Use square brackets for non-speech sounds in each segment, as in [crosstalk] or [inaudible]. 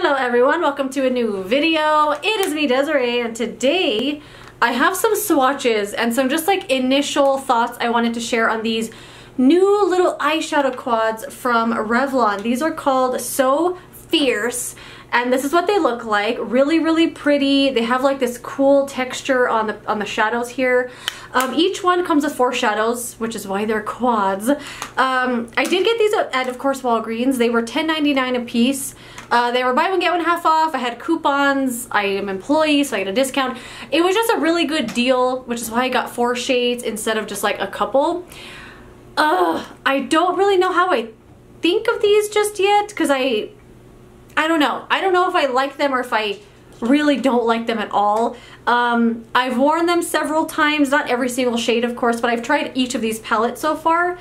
Hello everyone, welcome to a new video. It is me Desiree and today I have some swatches and some just like initial thoughts I wanted to share on these new little eyeshadow quads from Revlon. These are called So Fierce and this is what they look like. Really really pretty. They have like this cool texture on the on the shadows here. Um, each one comes with four shadows which is why they're quads. Um, I did get these at, of course Walgreens. They were $10.99 a piece. Uh, they were buy one get one half off. I had coupons. I am employee so I get a discount. It was just a really good deal which is why I got four shades instead of just like a couple. Uh, I don't really know how I think of these just yet because I I don't know. I don't know if I like them or if I really don't like them at all. Um, I've worn them several times, not every single shade of course, but I've tried each of these palettes so far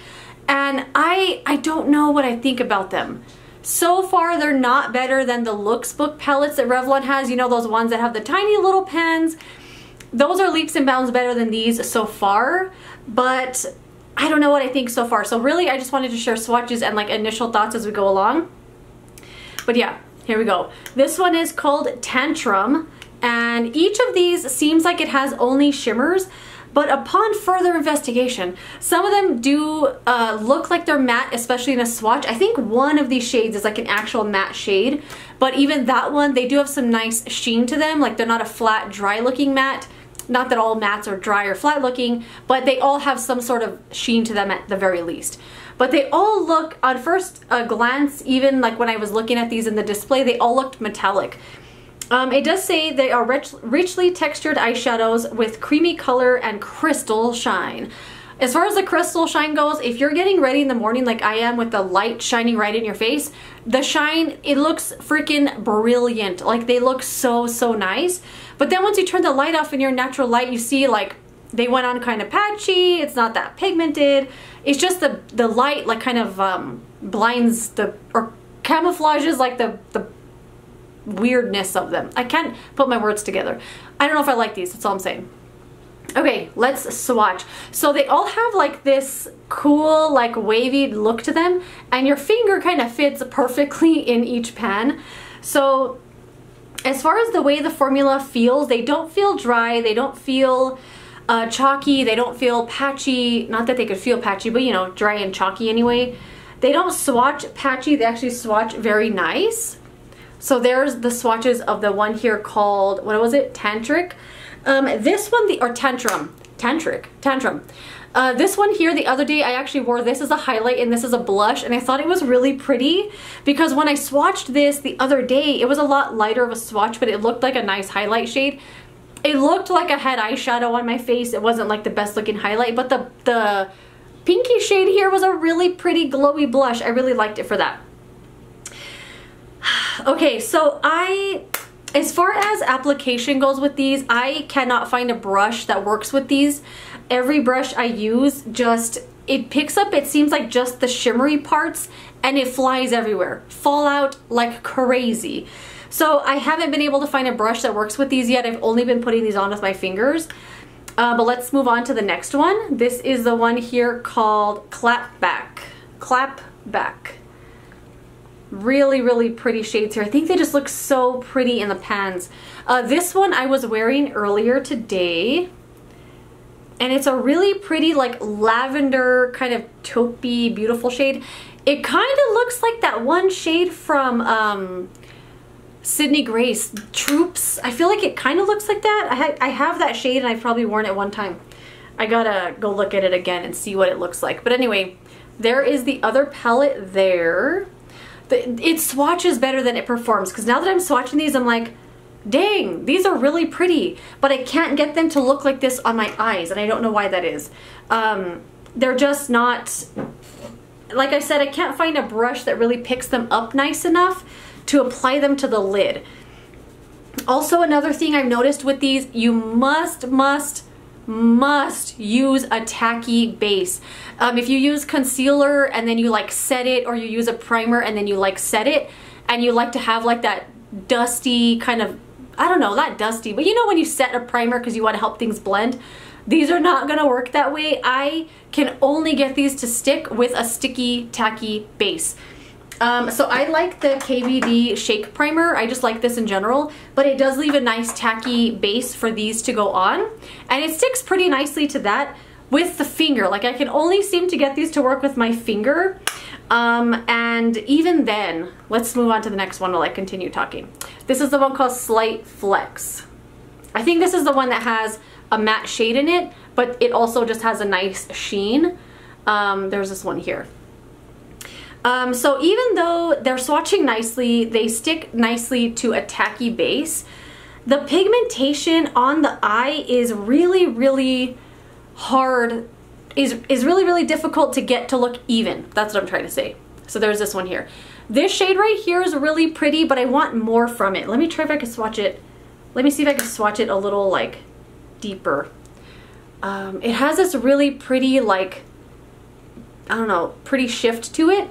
and I, I don't know what I think about them. So far they're not better than the Looks Book palettes that Revlon has, you know those ones that have the tiny little pens. Those are leaps and bounds better than these so far, but I don't know what I think so far. So really I just wanted to share swatches and like initial thoughts as we go along. But yeah, here we go. This one is called Tantrum and each of these seems like it has only shimmers but upon further investigation, some of them do uh, look like they're matte, especially in a swatch. I think one of these shades is like an actual matte shade, but even that one, they do have some nice sheen to them, like they're not a flat, dry looking matte. Not that all mattes are dry or flat looking, but they all have some sort of sheen to them at the very least. But they all look, on first uh, glance, even like when I was looking at these in the display, they all looked metallic. Um, it does say they are rich, richly textured eyeshadows with creamy color and crystal shine. As far as the crystal shine goes, if you're getting ready in the morning like I am with the light shining right in your face, the shine, it looks freaking brilliant. Like they look so, so nice. But then once you turn the light off in your natural light, you see like they went on kind of patchy. It's not that pigmented. It's just the, the light like kind of um, blinds the, or camouflages like the, the weirdness of them. I can't put my words together. I don't know if I like these, that's all I'm saying. Okay, let's swatch. So they all have like this cool, like wavy look to them, and your finger kind of fits perfectly [laughs] in each pan. So as far as the way the formula feels, they don't feel dry, they don't feel uh, chalky, they don't feel patchy, not that they could feel patchy, but you know, dry and chalky anyway. They don't swatch patchy, they actually swatch very nice. So there's the swatches of the one here called, what was it, Tantric. Um, this one, the or Tantrum, Tantric, Tantrum. Uh, this one here, the other day, I actually wore this as a highlight and this is a blush and I thought it was really pretty because when I swatched this the other day, it was a lot lighter of a swatch, but it looked like a nice highlight shade. It looked like I had eyeshadow on my face. It wasn't like the best looking highlight, but the, the pinky shade here was a really pretty glowy blush. I really liked it for that. [sighs] Okay, so I as far as application goes with these, I cannot find a brush that works with these. Every brush I use just, it picks up, it seems like just the shimmery parts and it flies everywhere. Fall out like crazy. So I haven't been able to find a brush that works with these yet. I've only been putting these on with my fingers. Uh, but let's move on to the next one. This is the one here called Clap Back. Clap Back really really pretty shades here I think they just look so pretty in the pans uh, this one I was wearing earlier today and it's a really pretty like lavender kind of taupey beautiful shade it kind of looks like that one shade from um, Sydney Grace Troops. I feel like it kind of looks like that. I, ha I have that shade and I've probably worn it one time. I gotta go look at it again and see what it looks like. But anyway there is the other palette there. It swatches better than it performs because now that I'm swatching these I'm like dang these are really pretty. But I can't get them to look like this on my eyes and I don't know why that is. Um, they're just not like I said I can't find a brush that really picks them up nice enough to apply them to the lid also another thing I've noticed with these you must must must use a tacky base. Um, if you use concealer and then you like set it or you use a primer and then you like set it and you like to have like that dusty kind of, I don't know, not dusty, but you know when you set a primer because you want to help things blend, these are not going to work that way. I can only get these to stick with a sticky, tacky base. Um, so I like the KVD Shake Primer. I just like this in general, but it does leave a nice tacky base for these to go on. And it sticks pretty nicely to that with the finger. Like I can only seem to get these to work with my finger. Um, and even then, let's move on to the next one while I continue talking. This is the one called Slight Flex. I think this is the one that has a matte shade in it, but it also just has a nice sheen. Um, there's this one here. Um, so even though they're swatching nicely, they stick nicely to a tacky base, the pigmentation on the eye is really, really hard, is, is really, really difficult to get to look even. That's what I'm trying to say. So there's this one here. This shade right here is really pretty, but I want more from it. Let me try if I can swatch it. Let me see if I can swatch it a little like deeper. Um, it has this really pretty like, I don't know, pretty shift to it.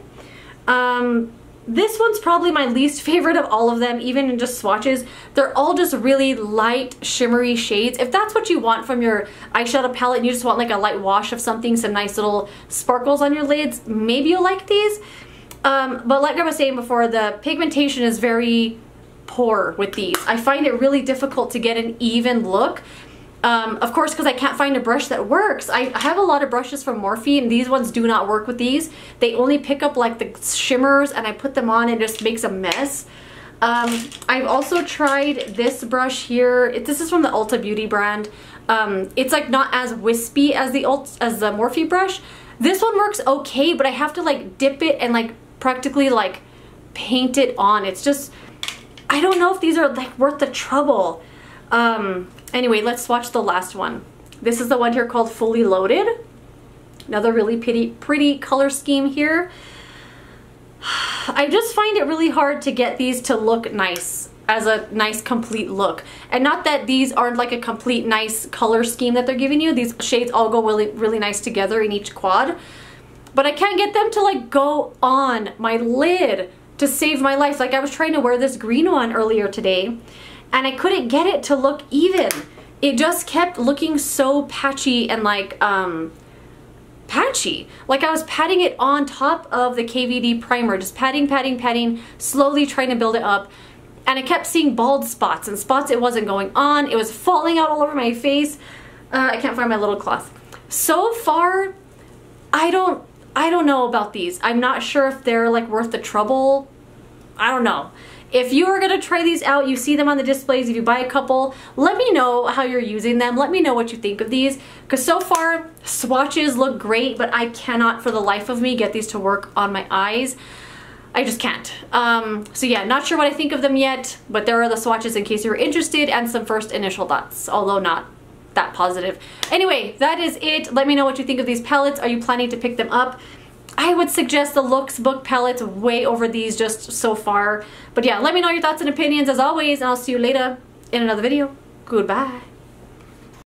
Um, this one's probably my least favorite of all of them, even in just swatches. They're all just really light, shimmery shades. If that's what you want from your eyeshadow palette and you just want like a light wash of something, some nice little sparkles on your lids, maybe you'll like these. Um, but like I was saying before, the pigmentation is very poor with these. I find it really difficult to get an even look um, of course, because I can't find a brush that works. I have a lot of brushes from Morphe and these ones do not work with these. They only pick up like the shimmers and I put them on and it just makes a mess. Um, I've also tried this brush here. It, this is from the Ulta Beauty brand. Um, it's like not as wispy as the Ult as the Morphe brush. This one works okay, but I have to like dip it and like practically like paint it on. It's just, I don't know if these are like worth the trouble. Um, Anyway, let's swatch the last one. This is the one here called Fully Loaded. Another really pretty, pretty color scheme here. [sighs] I just find it really hard to get these to look nice as a nice complete look. And not that these aren't like a complete nice color scheme that they're giving you. These shades all go really, really nice together in each quad. But I can't get them to like go on my lid to save my life. Like I was trying to wear this green one earlier today and I couldn't get it to look even. It just kept looking so patchy and like, um, patchy. Like I was patting it on top of the KVD primer, just patting, patting, patting, slowly trying to build it up. And I kept seeing bald spots and spots it wasn't going on. It was falling out all over my face. Uh, I can't find my little cloth. So far, I don't, I don't know about these. I'm not sure if they're like worth the trouble. I don't know. If you are gonna try these out, you see them on the displays, if you buy a couple, let me know how you're using them. Let me know what you think of these. Because so far, swatches look great, but I cannot for the life of me get these to work on my eyes. I just can't. Um, so yeah, not sure what I think of them yet, but there are the swatches in case you were interested and some first initial thoughts, although not that positive. Anyway, that is it. Let me know what you think of these palettes. Are you planning to pick them up? I would suggest the Looks Book palettes way over these just so far. But yeah, let me know your thoughts and opinions as always, and I'll see you later in another video. Goodbye.